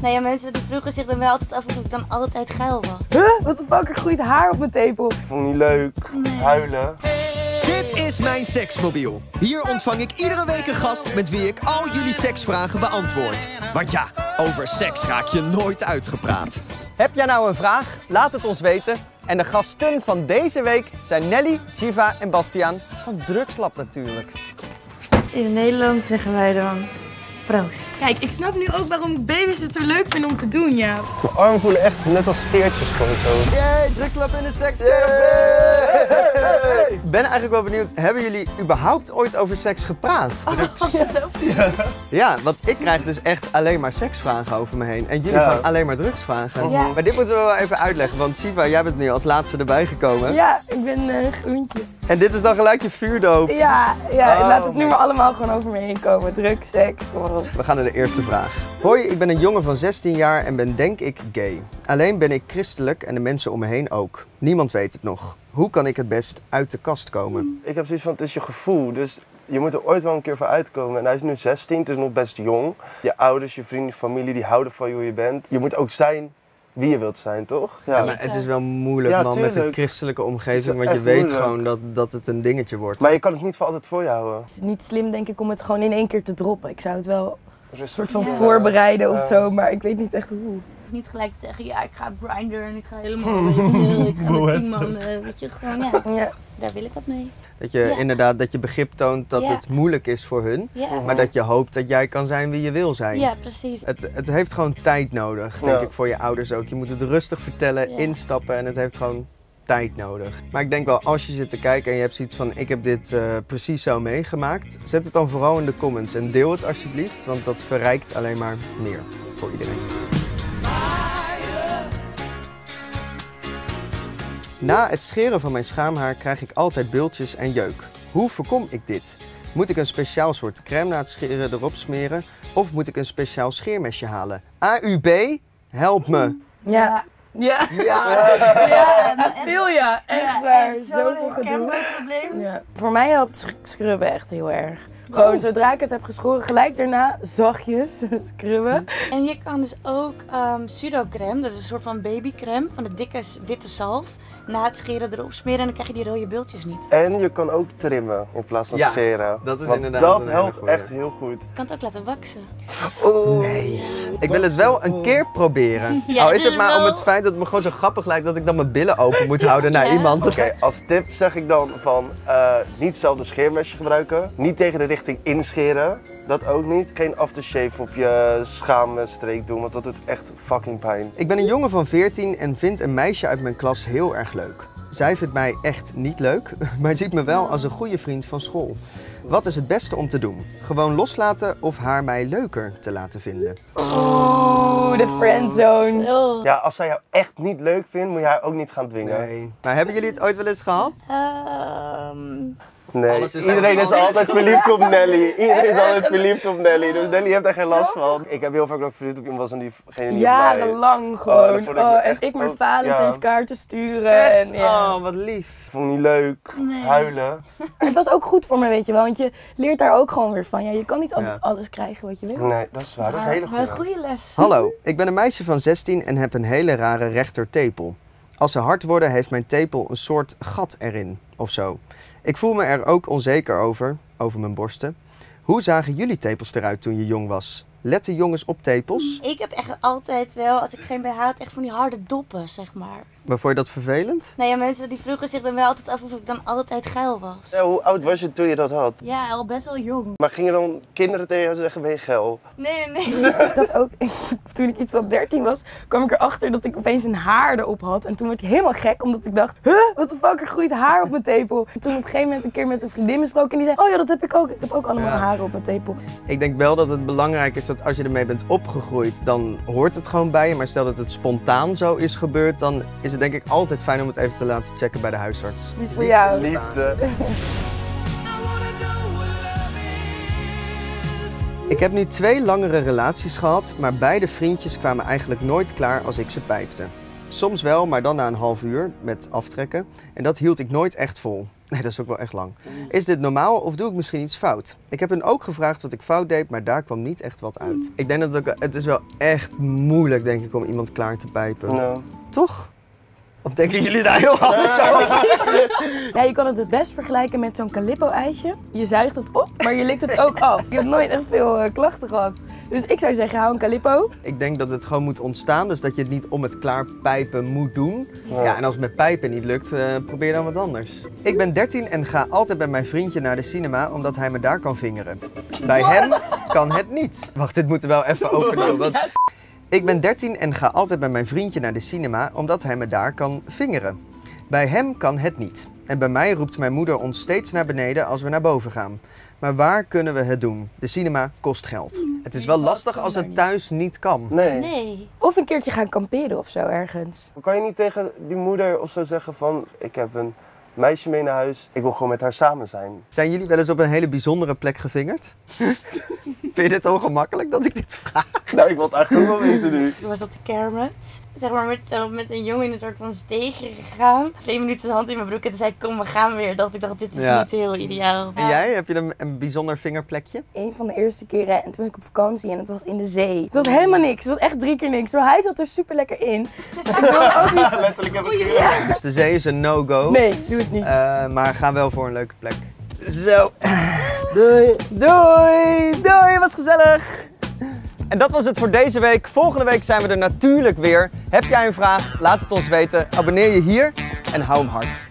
Nou ja, mensen die vroegen zich dan wel altijd af of ik dan altijd geil was. Huh? Wat de fuck, er groeit haar op mijn tepel. Vond ik niet leuk. Huilen. Dit is mijn seksmobiel. Hier ontvang ik iedere week een gast met wie ik al jullie seksvragen beantwoord. Want ja, over seks raak je nooit uitgepraat. Heb jij nou een vraag? Laat het ons weten. En de gasten van deze week zijn Nelly, Chiva en Bastiaan van Drugslab natuurlijk. In Nederland zeggen wij dan proost. Kijk, ik snap nu ook waarom baby's het zo leuk vinden om te doen, ja. Mijn armen voelen echt net als veertjes gewoon zo. Yay, Drugslab in de seks. Ik ben eigenlijk wel benieuwd, hebben jullie überhaupt ooit over seks gepraat? Ja, want ik krijg dus echt alleen maar seksvragen over me heen. En jullie Ja. gewoon alleen maar drugsvragen. Ja. Maar dit moeten we wel even uitleggen, want Siva, jij bent nu als laatste erbij gekomen. Ja, ik ben een groentje. En dit is dan gelijk je vuurdoop. Ja, ja Oh, laat het nu maar allemaal gewoon over me heen komen. Druk, seks, kom maar op. We gaan naar de eerste vraag. Hoi, ik ben een jongen van 16 jaar en ben denk ik gay. Alleen ben ik christelijk en de mensen om me heen ook. Niemand weet het nog. Hoe kan ik het best uit de kast komen? Ik heb zoiets van, het is je gevoel. Dus je moet er ooit wel een keer voor uitkomen. En hij is nu 16, het is nog best jong. Je ouders, je vrienden, je familie, die houden van je hoe je bent. Je moet ook zijn wie je wilt zijn, toch? Ja, maar het is wel moeilijk Ja, man met een christelijke omgeving, want je weet moeilijk. gewoon dat, dat het een dingetje wordt. Maar je kan het niet voor altijd voor je houden. Het is niet slim denk ik om het gewoon in één keer te droppen. Ik zou het wel een soort van Ja. voorbereiden of zo, maar ik weet niet echt hoe. Niet gelijk te zeggen, ja, ik ga grinder en ik ga helemaal, weet je, ik ga met tien man, weet je, gewoon, ja, Ja, daar wil ik wat mee. Dat je Ja. inderdaad dat je begrip toont dat Ja. het moeilijk is voor hun, Ja, maar dat je hoopt dat jij kan zijn wie je wil zijn. ja precies. Het, het heeft gewoon tijd nodig, denk ik, voor je ouders ook. Je moet het rustig vertellen, Ja. instappen en het heeft gewoon tijd nodig. Maar ik denk wel, als je zit te kijken en je hebt zoiets van, ik heb dit eh, precies zo meegemaakt, zet het dan vooral in de comments en deel het alsjeblieft, want dat verrijkt alleen maar meer voor iedereen. Na het scheren van mijn schaamhaar krijg ik altijd bultjes en jeuk. Hoe voorkom ik dit? Moet ik een speciaal soort crème na het scheren erop smeren? Of moet ik een speciaal scheermesje halen? AUB, help me! ja, ja. Ja. Ja, dat veel ja. Echt waar. zo'n Zoveel gedoe. probleem. Ja. Voor mij helpt scrubben echt heel erg. Gewoon zodra ik het heb geschoren, gelijk daarna zachtjes scrubben. En je kan dus ook ehm pseudocrème, dat is een soort van babycrème van de dikke witte zalf, na het scheren erop smeren en dan krijg je die rode bultjes niet. En je kan ook trimmen in plaats van Ja, scheren. dat is Want inderdaad dat een helpt echt heel goed. Je kan het ook laten waksen. Nee. Ik wil het wel een keer proberen. Ja, Al is het maar om het feit dat het me gewoon zo grappig lijkt dat ik dan mijn billen open moet houden naar Ja. iemand. Oké, als tip zeg ik dan van eh, niet hetzelfde scheermesje gebruiken. Niet tegen de richting inscheren. Dat ook niet. Geen aftershave op je schaamstreek doen, want dat doet echt fucking pijn. Ik ben een jongen van 14 en vind een meisje uit mijn klas heel erg leuk. Zij vindt mij echt niet leuk, maar ziet me wel als een goede vriend van school. Wat is het beste om te doen? Gewoon loslaten of haar mij leuker te laten vinden? Oeh, de friendzone. Oh. Ja, als zij jou echt niet leuk vindt, moet je haar ook niet gaan dwingen. Nee. Maar hebben jullie het ooit wel eens gehad? Ehm, Nee, Alles is iedereen is altijd- verliefd op Nelly. Iedereen is altijd verliefd op Nelly. Dus Nelly heeft daar geen last van. Ik heb heel vaak nog verliefd op iemand was en diegene niet op mij. Jarenlang Oh, gewoon. ik Oh, en ik maar ook- Valentijnskaarten sturen. Echt? En, ja. Oh, wat lief. Vond ik niet leuk. Nee. Huilen. Het was ook goed voor me, weet je wel. Want je leert daar ook gewoon weer van. Ja, je kan niet altijd Ja. alles krijgen wat je wil. Nee, dat is waar. Dat is een hele goede. goede les. Hallo, ik ben een meisje van 16 en heb een hele rare rechtertepel. Als ze hard worden heeft mijn tepel een soort gat erin, of zo. Ik voel me er ook onzeker over, over mijn borsten. Hoe zagen jullie tepels eruit toen je jong was? Letten jongens op tepels? Ik heb echt altijd wel, als ik geen BH had, echt van die harde doppen, zeg maar. Maar vond je dat vervelend? Nou ja, mensen die vroegen zich dan wel altijd af of ik dan altijd geil was. Ja, hoe oud was je toen je dat had? Ja, al best wel jong. Maar gingen dan kinderen tegen jou zeggen, ben je geil? Nee, nee, nee. Had ook, toen ik iets van 13 was, kwam ik erachter dat ik opeens een haar erop had. En toen werd ik helemaal gek, omdat ik dacht, huh, wat de fuck, er groeit haar op mijn tepel. En toen op een gegeven moment een keer met een vriendin besproken en die zei, oh ja, dat heb ik ook. Ik heb ook allemaal Ja. haren op mijn tepel. Ik denk wel dat het belangrijk is dat als je ermee bent opgegroeid, dan hoort het gewoon bij je. Maar stel dat het spontaan zo is gebeurd, dan is het denk ik altijd fijn om het even te laten checken bij de huisarts. Is voor jou. Liefde. Ik heb nu twee langere relaties gehad, maar beide vriendjes kwamen eigenlijk nooit klaar als ik ze pijpte. Soms wel, maar dan na een half uur met aftrekken. En dat hield ik nooit echt vol. Nee, dat is ook wel echt lang. Is dit normaal of doe ik misschien iets fout? Ik heb hen ook gevraagd wat ik fout deed, maar daar kwam niet echt wat uit. Ik denk dat het ook, het is wel echt moeilijk, denk ik, om iemand klaar te pijpen. Toch? Of denken jullie daar heel anders over? Ja, je kan het het best vergelijken met zo'n Calippo-ijsje. Je zuigt het op, maar je likt het ook af. Je hebt nooit echt veel eh, klachten gehad. Dus ik zou zeggen, hou een Calippo. Ik denk dat het gewoon moet ontstaan, dus dat je het niet om het klaarpijpen moet doen. Ja. Ja, en als het met pijpen niet lukt, eh, probeer dan wat anders. Ik ben 13 en ga altijd bij mijn vriendje naar de cinema, omdat hij me daar kan vingeren. Bij hem kan het niet. Wacht, dit moeten we wel even overnemen. want- Ik ben 13 en ga altijd bij mijn vriendje naar de cinema, omdat hij me daar kan vingeren. Bij hem kan het niet. En bij mij roept mijn moeder ons steeds naar beneden als we naar boven gaan. Maar waar kunnen we het doen? De cinema kost geld. Het is wel lastig als het thuis niet kan. nee. Nee. Of een keertje gaan kamperen of zo ergens. Kan je niet tegen die moeder of zo zeggen van... Ik heb een meisje mee naar huis. Ik wil gewoon met haar samen zijn. Zijn jullie wel eens op een hele bijzondere plek gevingerd? Vind je dit ongemakkelijk dat ik dit vraag? Nou, ik wil het eigenlijk ook wel weten nu. Ik was op de kermis. Zeg maar met, zo, met een jongen in een soort van steeg gegaan. Twee minuten zijn hand in mijn broek en toen zei ik, kom we gaan weer. Dat ik dacht, dit is Ja. niet heel ideaal. En jij? Heb je een, een bijzonder vingerplekje? Een van de eerste keren, en toen was ik op vakantie en het was in de zee. Het was helemaal niks, het was echt drie keer niks. Maar hij zat er super lekker in. Ik wilde ook niet... Letterlijk heb ik Dus de zee is een no-go. Nee, doe het niet. Eh, maar ga wel voor een leuke plek. Zo. Doei. Doei. Doei, was gezellig. En dat was het voor deze week. Volgende week zijn we er natuurlijk weer. Heb jij een vraag? Laat het ons weten. Abonneer je hier en hou hem hard.